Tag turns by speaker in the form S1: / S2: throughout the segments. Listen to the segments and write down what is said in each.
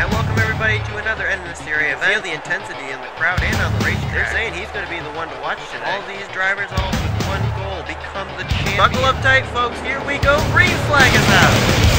S1: And welcome everybody to another End of the Series event. Feel the intensity in the crowd and on the racetrack. They're saying he's going to be the one to watch today. All these drivers all with one goal, become the champion. Buckle up tight, folks. Here we go. Green flag is out.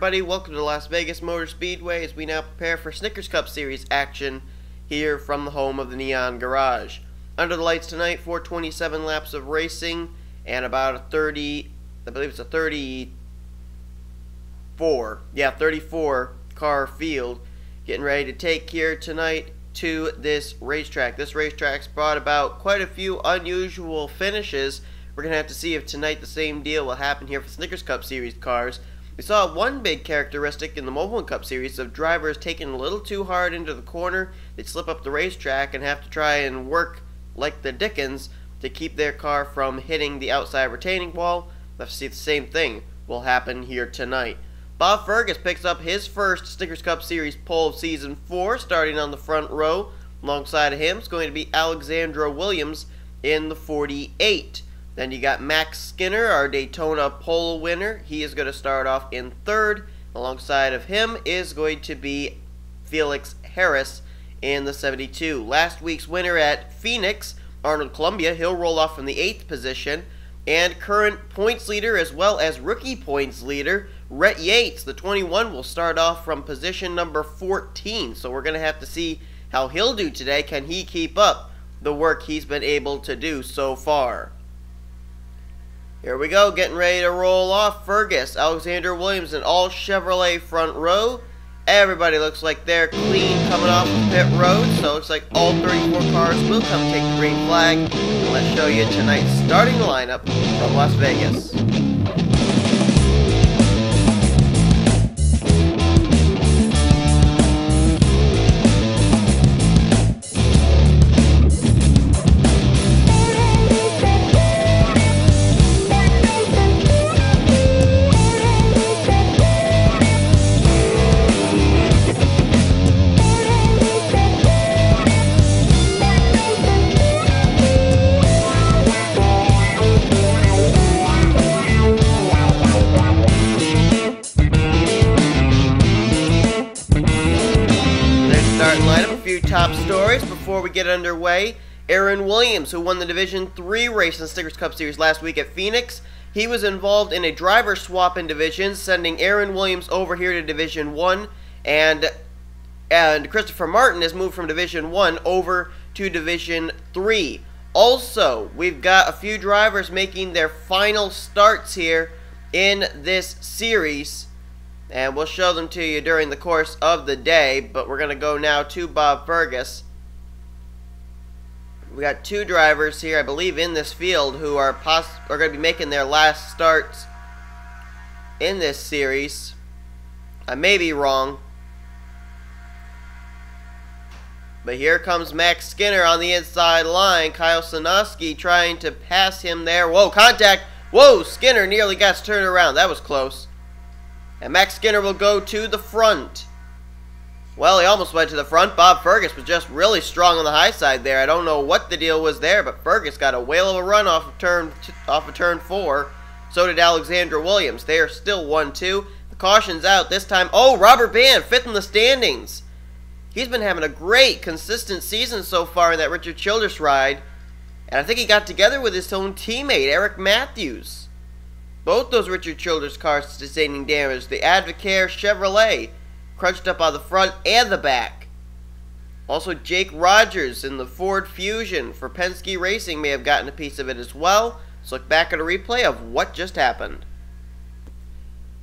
S1: Everybody. Welcome to Las Vegas Motor Speedway as we now prepare for Snickers Cup Series action here from the home of the Neon Garage. Under the lights tonight, 427 laps of racing and about a 30, I believe it's a 34, yeah, 34 car field getting ready to take here tonight to this racetrack. This racetrack's brought about quite a few unusual finishes. We're going to have to see if tonight the same deal will happen here for Snickers Cup Series cars. We saw one big characteristic in the Mobil Cup series of drivers taking a little too hard into the corner. They'd slip up the racetrack and have to try and work like the Dickens to keep their car from hitting the outside retaining wall. Let's see if the same thing will happen here tonight. Bob Fergus picks up his first Snickers Cup Series pole of Season 4, starting on the front row. Alongside of him is going to be Alexandra Williams in the 48. Then you got Max Skinner, our Daytona pole winner. He is going to start off in third. Alongside of him is going to be Felix Harris in the 72. Last week's winner at Phoenix, Arnold Columbia, he'll roll off from the eighth position. And current points leader as well as rookie points leader, Rhett Yates, the 21, will start off from position number 14. So we're going to have to see how he'll do today. Can he keep up the work he's been able to do so far? Here we go, getting ready to roll off. Fergus, Alexandra Williams, and all Chevrolet front row. Everybody looks like they're clean coming off of pit road, so it looks like all 34 cars will come take the green flag. And let's show you tonight's starting lineup from Las Vegas. Get underway. Aaron Williams, who won the Division 3 race in the Snickers Cup Series last week at Phoenix, he was involved in a driver swap in divisions, sending Aaron Williams over here to Division 1, and and Christopher Martin has moved from Division 1 over to Division 3. Also, we've got a few drivers making their final starts here in this series and we'll show them to you during the course of the day, but we're going to go now to Bob Fergus. We got two drivers here, I believe, in this field who are are going to be making their last starts in this series. I may be wrong. But here comes Max Skinner on the inside line. Kyle Sosnoski trying to pass him there. Whoa, contact. Whoa, Skinner nearly got turned around. That was close. And Max Skinner will go to the front. Well, he almost went to the front. Bob Fergus was just really strong on the high side there. I don't know what the deal was there, but Fergus got a whale of a run off of turn off of turn four. So did Alexandra Williams. They are still 1-2. The caution's out this time. Oh, Robert Ban, fifth in the standings. He's been having a great, consistent season so far in that Richard Childress ride. And I think he got together with his own teammate, Eric Matthews. Both those Richard Childress cars sustaining damage. The Advocare Chevrolet crunched up on the front and the back. Also, Jake Rogers in the Ford Fusion for Penske Racing may have gotten a piece of it as well. Let's look back at a replay of what just happened.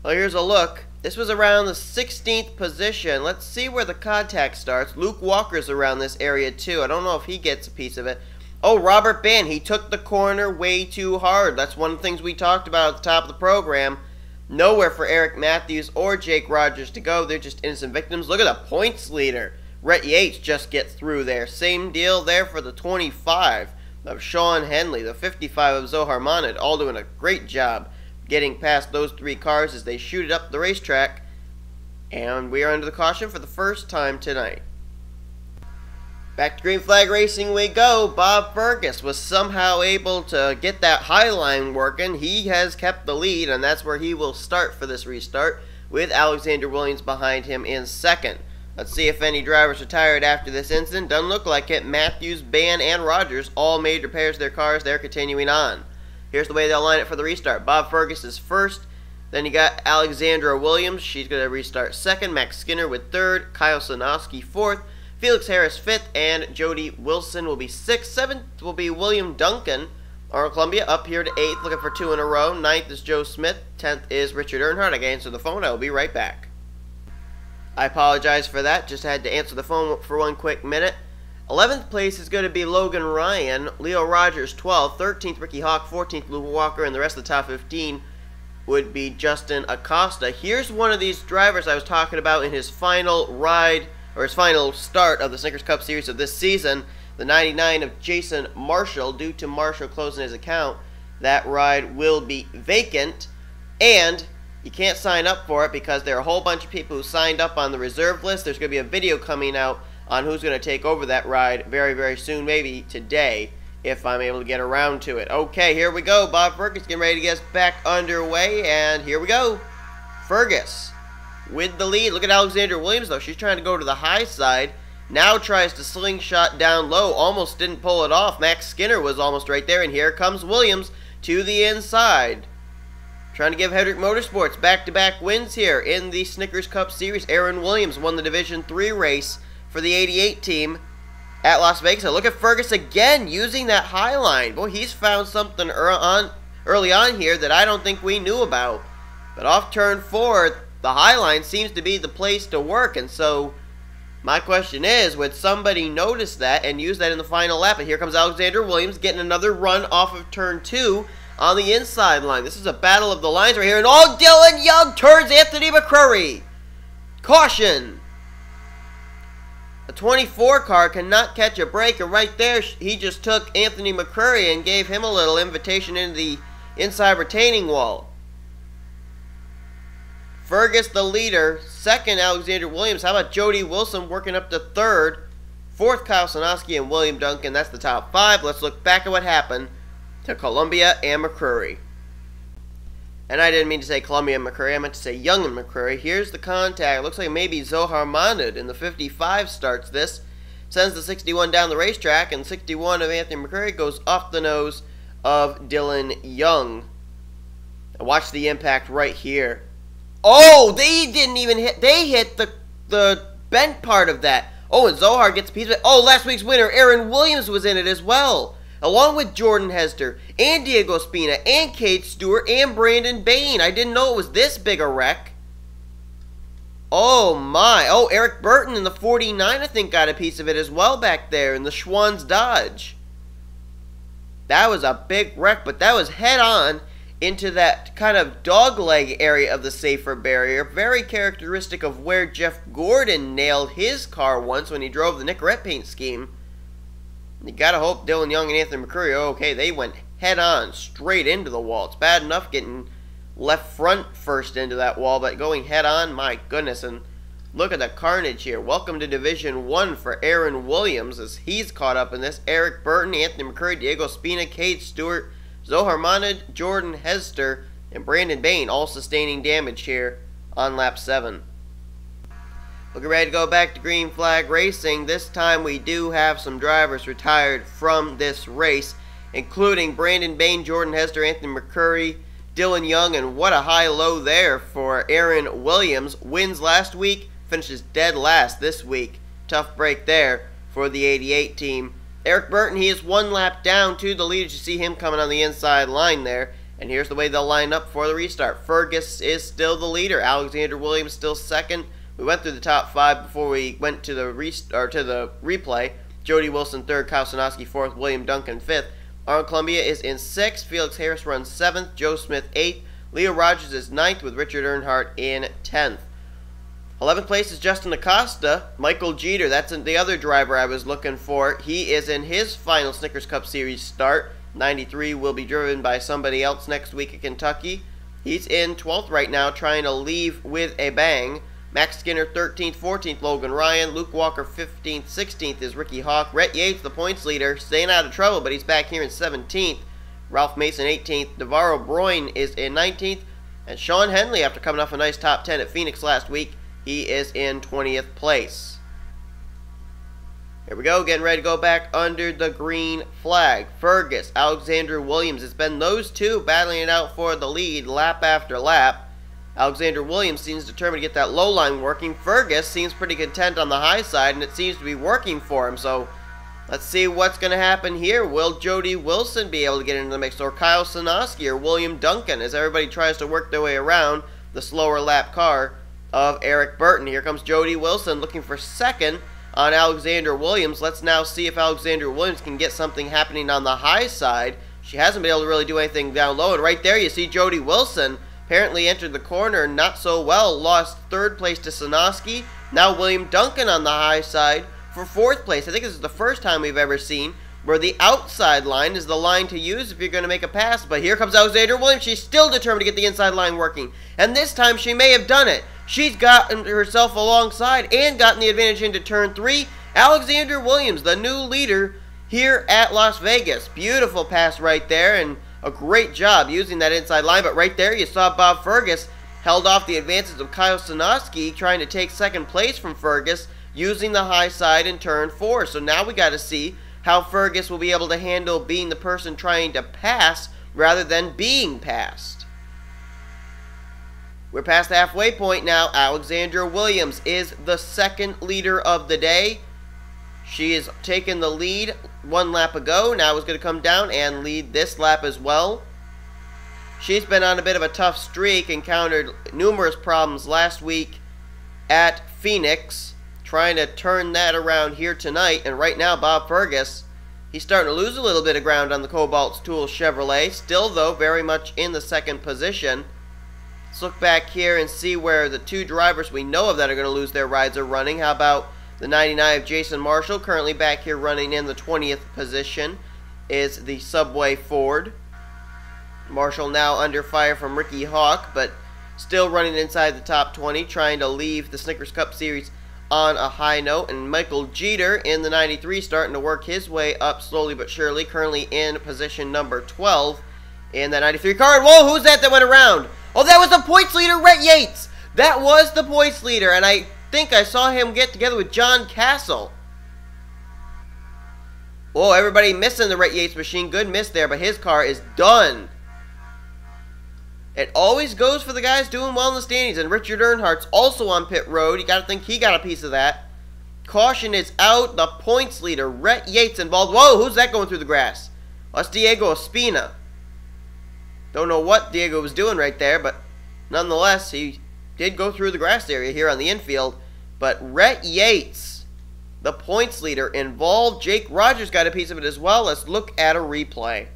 S1: Well, here's a look. This was around the 16th position. Let's see where the contact starts. Luke Walker's around this area too. I don't know if he gets a piece of it. Oh, Robert Ban, he took the corner way too hard. That's one of the things we talked about at the top of the program. Nowhere for Eric Matthews or Jake Rogers to go. They're just innocent victims. Look at the points leader. Rhett Yates just gets through there. Same deal there for the 25 of Shawn Henley, the 55 of Zohar Mahnud, all doing a great job getting past those three cars as they shoot it up the racetrack. And we are under the caution for the first time tonight. Back to green flag racing we go. Bob Fergus was somehow able to get that high line working. He has kept the lead, and that's where he will start for this restart, with Alexandra Williams behind him in second. Let's see if any drivers retired after this incident. Doesn't look like it. Matthews, Ban, and Rogers all made repairs to their cars. They're continuing on. Here's the way they'll line it for the restart. Bob Fergus is first. Then you got Alexandra Williams. She's going to restart second. Max Skinner with third. Kyle Sosnoski fourth. Felix Harris fifth. And Jodi Wilson will be sixth. Seventh will be William Duncan. Arnold Columbia up here to eighth, looking for two in a row. Ninth is Joe Smith. Tenth is Richard Earnhardt. I answer the phone. I will be right back. I apologize for that. Just had to answer the phone for one quick minute. 11th place is going to be Logan Ryan, Leo Rogers 12th, 13th Ricky Hawke, 14th Luke Walker, and the rest of the top 15 would be Justin Acosta. Here's one of these drivers I was talking about in his final ride, or his final start of the Snickers Cup Series of this season, the 99 of Jason Marshall. Due to Marshall closing his account, that ride will be vacant, and you can't sign up for it because there are a whole bunch of people who signed up on the reserve list. There's going to be a video coming out on who's going to take over that ride very, very soon, maybe today, if I'm able to get around to it. Okay, here we go. Bob Fergus getting ready to get us back underway, and here we go. Fergus with the lead. Look at Alexandra Williams, though. She's trying to go to the high side. Now tries to slingshot down low. Almost didn't pull it off. Max Skinner was almost right there, and here comes Williams to the inside. Trying to give Hendrick Motorsports back-to-back -back wins here in the Snickers Cup Series. Aaron Williams won the Division 3 race for the 88 team at Las Vegas. look at Fergus again using that high line. Boy, he's found something early on here that I don't think we knew about. But off turn four, the high line seems to be the place to work. And so my question is, would somebody notice that and use that in the final lap? And here comes Alexandra Williams getting another run off of turn two on the inside line. This is a battle of the lines right here. And oh, Dillon Young turns Anthony McCurry. Caution. A 24 car cannot catch a break, and right there, he just took Anthony McCurry and gave him a little invitation into the inside retaining wall. Fergus, the leader. Second, Alexandra Williams. How about Jodi Wilson working up to third? Fourth, Kyle Sosnoski and William Duncan. That's the top five. Let's look back at what happened to Columbia and McCurry. And I didn't mean to say Columbia and McCurry, I meant to say Young and McCurry. Here's the contact. Looks like maybe Zohar Mahnud in the 55 starts this. Sends the 61 down the racetrack, and 61 of Anthony McCurry goes off the nose of Dillon Young. Watch the impact right here. Oh, they didn't even hit. They hit the the bent part of that. Oh, and Zohar gets a piece of it. Oh, last week's winner, Aaron Williams, was in it as well along with Jordan Hezter and Diego Ospina and Cade Stewart and Brandon Bayne. I didn't know it was this big a wreck. Oh my. Oh, Eric Burton in the 49, I think, got a piece of it as well back there in the Schwan's Dodge. That was a big wreck, but that was head on into that kind of dogleg area of the safer barrier. Very characteristic of where Jeff Gordon nailed his car once when he drove the Nicorette paint scheme. You gotta hope Dillon Young and Anthony McCurry are okay. They went head on straight into the wall. It's bad enough getting left front first into that wall, but going head on, my goodness. And look at the carnage here. Welcome to Division 1 for Aaron Williams as he's caught up in this. Eric Burton, Anthony McCurry, Diego Ospina, Cade Stewart, Zohar Mahnud, Jordan Hezter, and Brandon Bayne all sustaining damage here on lap 7. Looking ready to go back to green flag racing. This time we do have some drivers retired from this race, including Brandon Bayne, Jordan Hezter, Anthony McCurry, Dillon Young, and what a high low there for Aaron Williams. Wins last week, finishes dead last this week. Tough break there for the 88 team. Eric Burton, he is one lap down to the lead. You see him coming on the inside line there. And here's the way they'll line up for the restart. Fergus is still the leader. Alexandra Williams still second. We went through the top five before we went to the rest- or to the replay. Jodi Wilson third, Kyle fourth, William Duncan fifth. Arnold Columbia is in sixth. Felix Harris runs seventh. Joe Smith eighth. Leo Rogers is ninth with Richard Earnhardt in tenth. 11th place is Justin Acosta. Michael Jeter, that's the other driver I was looking for. He is in his final Snickers Cup Series start. 93 will be driven by somebody else next week at Kentucky. He's in 12th right now, trying to leave with a bang. Max Skinner 13th, 14th, Logan Ryan. Luke Walker 15th, 16th is Ricky Hawke. Rhett Yates, the points leader, staying out of trouble, but he's back here in 17th. Ralph Mason 18th. Devarr O' Broin is in 19th. And Shawn Henley, after coming off a nice top 10 at Phoenix last week, he is in 20th place. Here we go, getting ready to go back under the green flag. Fergus, Alexandra Williams. It's been those two battling it out for the lead lap after lap. Alexandra Williams seems determined to get that low line working. Fergus seems pretty content on the high side, and it seems to be working for him. So let's see what's going to happen here. Will Jodi Wilson be able to get into the mix, or Kyle Sosnoski, or William Duncan, as everybody tries to work their way around the slower lap car of Eric Burton. Here comes Jodi Wilson looking for second on Alexandra Williams. Let's now see if Alexandra Williams can get something happening on the high side. She hasn't been able to really do anything down low. And right there you see Jodi Wilson apparently entered the corner not so well. Lost third place to Sosnoski. Now William Duncan on the high side for fourth place. I think this is the first time we've ever seen where the outside line is the line to use if you're going to make a pass. But here comes Alexandra Williams. She's still determined to get the inside line working. And this time she may have done it. She's gotten herself alongside and gotten the advantage into turn three. Alexandra Williams, the new leader here at Las Vegas. Beautiful pass right there and a great job using that inside line. But right there you saw Bob Fergus held off the advances of Kyle Sosnoski trying to take second place from Fergus using the high side in turn four. So now we got to see how Fergus will be able to handle being the person trying to pass rather than being passed. We're past the halfway point now. Alexandra Williams is the second leader of the day. She has taken the lead one lap ago. Now is going to come down and lead this lap as well. She's been on a bit of a tough streak, encountered numerous problems last week at Phoenix trying to turn that around here tonight. And right now, Bob Fergus, he's starting to lose a little bit of ground on the Cobalt Tool Chevrolet. Still, though, very much in the second position. Let's look back here and see where the two drivers we know of that are going to lose their rides are running. How about the 99 of Jason Marshall, currently back here running in the 20th position, is the Subway Ford. Marshall now under fire from Ricky Hawke, but still running inside the top 20, trying to leave the Snickers Cup Series on a high note. And Michael Jeter in the 93 starting to work his way up slowly but surely. Currently in position number 12 in the 93 car. And whoa, who's that that went around? Oh, that was the points leader, Rhett Yates. That was the points leader. And I think I saw him get together with John Cassil. Oh, everybody missing the Rhett Yates machine. Good miss there, but his car is done. It always goes for the guys doing well in the standings, and Richard Earnhardt's also on pit road. You got to think he got a piece of that. Caution is out. The points leader, Rhett Yates, involved. Whoa, who's that going through the grass? that's Diego Ospina. Don't know what Diego was doing right there, but nonetheless, he did go through the grass area here on the infield. But Rhett Yates, the points leader, involved. Jake Rogers got a piece of it as well. Let's look at a replay.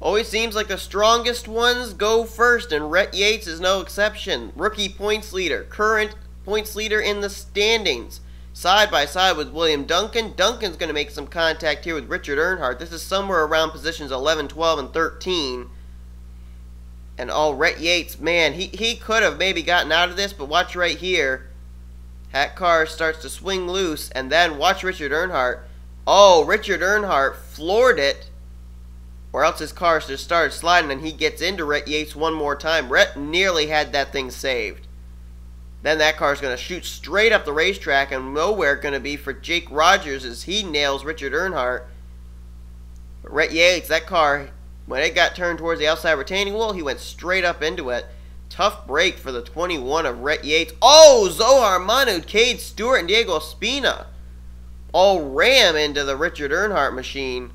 S1: Always seems like the strongest ones go first, and Rhett Yates is no exception. Rookie points leader, current points leader in the standings. Side by side with William Duncan. Duncan's going to make some contact here with Richard Earnhardt. This is somewhere around positions 11, 12, and 13. And all Rhett Yates, man, he, he could have maybe gotten out of this, but watch right here. Hat car starts to swing loose, and then watch Richard Earnhardt. Oh, Richard Earnhardt floored it or else his car just started sliding and he gets into Rhett Yates one more time. Rhett nearly had that thing saved. Then that car is going to shoot straight up the racetrack and nowhere going to be for Jake Rogers as he nails Richard Earnhardt. But Rhett Yates, that car, when it got turned towards the outside retaining wall, he went straight up into it. Tough break for the 21 of Rhett Yates. Oh, Zohar Mahnud, Cade Stewart, and Diego Ospina. all ram into the Richard Earnhardt machine.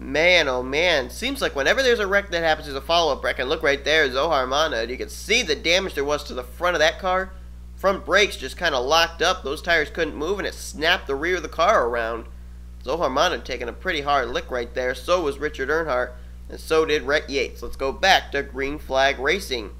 S1: Man, oh man. Seems like whenever there's a wreck that happens, there's a follow-up wreck. And look right there, Zohar Mahnud. You can see the damage there was to the front of that car. Front brakes just kind of locked up. Those tires couldn't move, and it snapped the rear of the car around. Zohar Mahnud taking a pretty hard lick right there. So was Richard Earnhardt, and so did Rhett Yates. Let's go back to Green Flag Racing.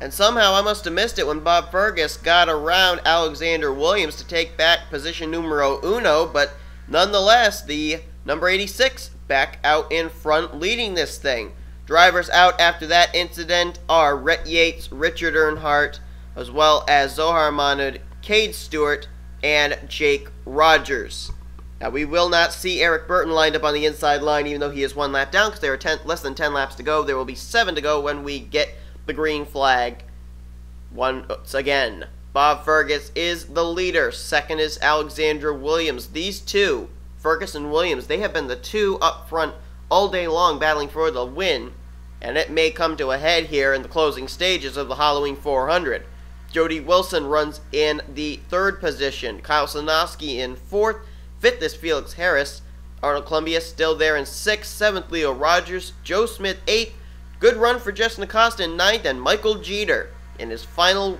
S1: And somehow I must have missed it when Bob Fergus got around Alexandra Williams to take back position numero uno, but nonetheless, the number 86 back out in front leading this thing. Drivers out after that incident are Rhett Yates, Richard Earnhardt, as well as Zohar Mahnud, Cade Stewart, and Jake Rogers. Now, we will not see Eric Burton lined up on the inside line, even though he is one lap down, because there are ten, less than 10 laps to go. There will be seven to go when we get the green flag once again. Bob Fergus is the leader. Second is Alexandra Williams. These two, Fergus and Williams, they have been the two up front all day long battling for the win, and it may come to a head here in the closing stages of the Halloween 400. Jodi Wilson runs in the third position. Kyle Sosnoski in fourth. Fifth is Felix Harris. Arnold Columbia still there in sixth. Seventh, Leo Rogers. Joe Smith eighth. Good run for Justin Acosta in ninth, and Michael Jeter in his final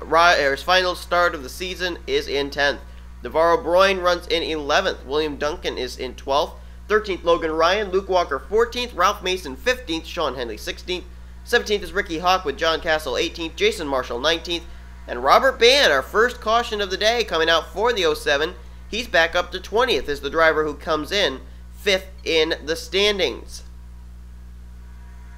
S1: his final start of the season is in 10th. Devarr O' Broin runs in 11th. William Duncan is in 12th. 13th, Logan Ryan. Luke Walker 14th. Ralph Mason 15th. Shawn Henley 16th. 17th is Ricky Hawke with John Cassil 18th. Jason Marshall 19th. And Robert Ban, our first caution of the day, coming out for the 07. He's back up to 20th as the driver who comes in 5th in the standings.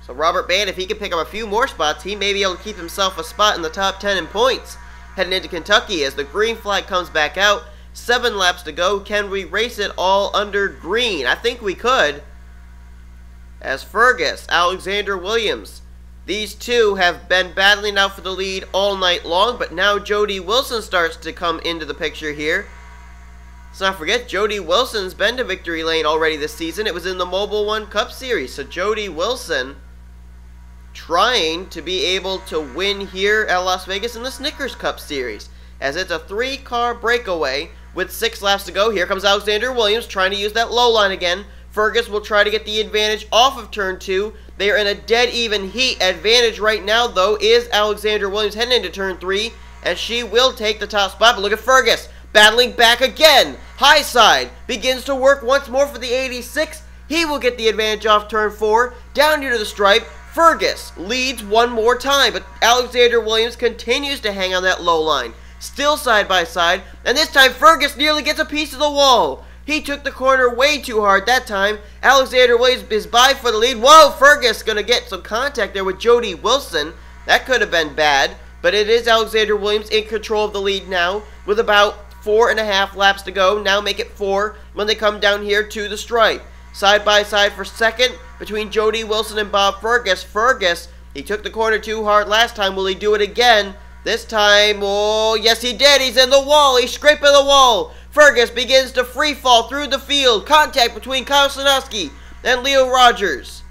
S1: So Robert Ban, if he can pick up a few more spots, he may be able to keep himself a spot in the top 10 in points. Heading into Kentucky as the green flag comes back out. Seven laps to go. Can we race it all under green? I think we could. As Fergus, Alexandra Williams. These two have been battling out for the lead all night long, but now Jodi Wilson starts to come into the picture here. Let's not forget, Jodi Wilson's been to victory lane already this season. It was in the Mobil One Cup Series. So Jodi Wilson trying to be able to win here at Las Vegas in the Snickers Cup Series. As it's a three car breakaway with six laps to go. Here comes Alexandra Williams trying to use that low line again. Fergus will try to get the advantage off of turn two. They are in a dead even heat. Advantage right now, though, is Alexandra Williams heading into turn three, and she will take the top spot. But look at Fergus battling back again. High side begins to work once more for the 86. He will get the advantage off turn four. Down near to the stripe. Fergus leads one more time, but Alexandra Williams continues to hang on that low line. Still side by side, and this time Fergus nearly gets a piece of the wall. He took the corner way too hard that time. Alexandra Williams is by for the lead. Whoa, Fergus gonna get some contact there with Jodi Wilson. That could have been bad, but it is Alexandra Williams in control of the lead now with about four and a half laps to go. Now make it four when they come down here to the stripe. Side by side for second between Jodi Wilson and Bob Fergus. Fergus, he took the corner too hard last time. Will he do it again? This time, oh, yes he did. He's in the wall. He's scraping the wall. Fergus begins to free fall through the field. Contact between Kyle Sosnoski and Leo Rogers.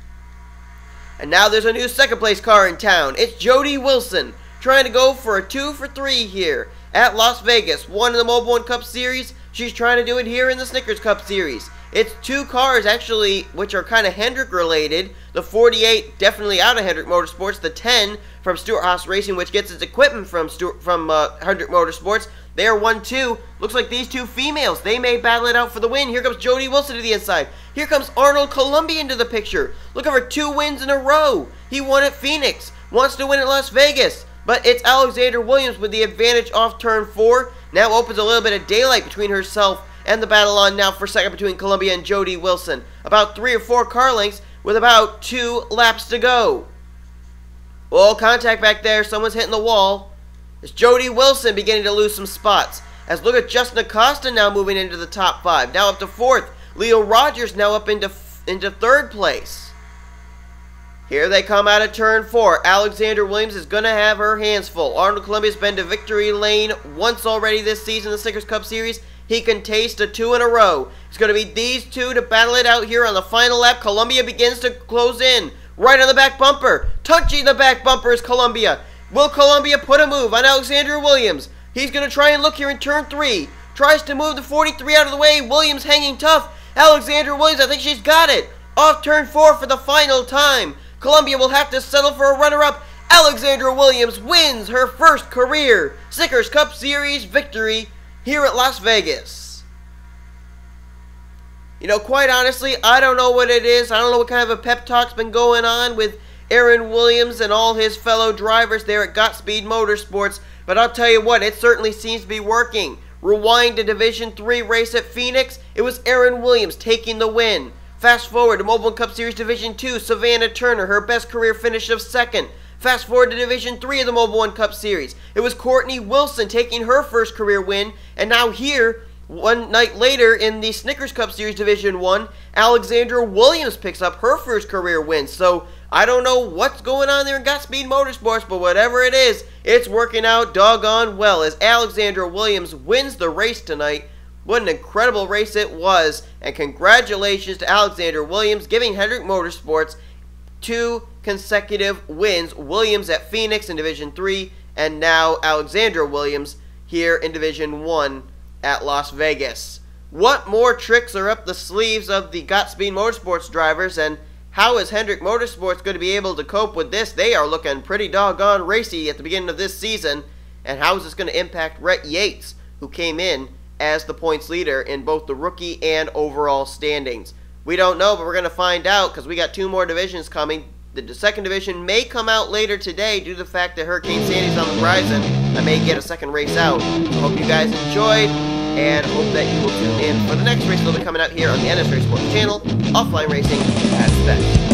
S1: And now there's a new second place car in town. It's Jodi Wilson trying to go for a two for three here at Las Vegas. One in the Mobil One Cup Series. She's trying to do it here in the Snickers Cup Series. It's two cars actually, which are kind of Hendrick related. The 48 definitely out of Hendrick Motorsports. The 10 from Stewart-Haas Racing, which gets its equipment from Stuart from uh, Hendrick Motorsports. They are one two. Looks like these two females. They may battle it out for the win. Here comes Jodi Wilson to the inside. Here comes Arnold Columbia into the picture. Look over two wins in a row. He won at Phoenix. Wants to win at Las Vegas. But it's Alexandra Williams with the advantage off turn four. Now opens a little bit of daylight between herself and the battle on now for second between Columbia and Jodi Wilson. About three or four car lengths with about two laps to go. Oh, contact back there. Someone's hitting the wall. It's Jodi Wilson beginning to lose some spots. As look at Justin Acosta now moving into the top five. Now up to fourth. Leo Rogers now up into, into third place. Here they come out of turn four. Alexandra Williams is going to have her hands full. Arnold Columbia's been to victory lane once already this season the Snickers Cup Series he can taste a two in a row. It's going to be these two to battle it out here on the final lap. Columbia begins to close in. Right on the back bumper. Touching the back bumper is Columbia. Will Columbia put a move on Alexandra Williams? He's going to try and look here in turn three. Tries to move the 43 out of the way. Williams hanging tough. Alexandra Williams, I think she's got it. Off turn four for the final time. Columbia will have to settle for a runner-up. Alexandra Williams wins her first career Snickers Cup Series victory here at Las Vegas. You know, quite honestly, I don't know what it is. I don't know what kind of a pep talk's been going on with Aaron Williams and all his fellow drivers there at Godspeed Motorsports, but I'll tell you what, it certainly seems to be working. Rewind to Division 3 race at Phoenix, it was Aaron Williams taking the win. Fast forward to Mobil Cup Series Division 2, Savannah Turner, her best career finish of second. Fast forward to Division 3 of the Mobil One Cup Series. It was Courtney Wilson taking her first career win, and now here, one night later in the Snickers Cup Series Division 1, Alexandra Williams picks up her first career win. So I don't know what's going on there in Godspeed Motorsports, but whatever it is, it's working out doggone well as Alexandra Williams wins the race tonight. What an incredible race it was, and congratulations to Alexandra Williams giving Hendrick Motorsports two consecutive wins. Williams at Phoenix in Division 3, and now Alexandra Williams here in Division 1 at Las Vegas. What more tricks are up the sleeves of the Godspeed Motorsports drivers, and how is Hendrick Motorsports going to be able to cope with this? They are looking pretty doggone racy at the beginning of this season, and how is this going to impact Rhett Yates, who came in as the points leader in both the rookie and overall standings? We don't know, but we're going to find out because we got two more divisions coming. The second division may come out later today due to the fact that Hurricane Sandy's on the horizon. I may get a second race out. Hope you guys enjoyed and hope that you will tune in for the next race that'll be coming out here on the NS Race Sports channel, offline racing at Spec.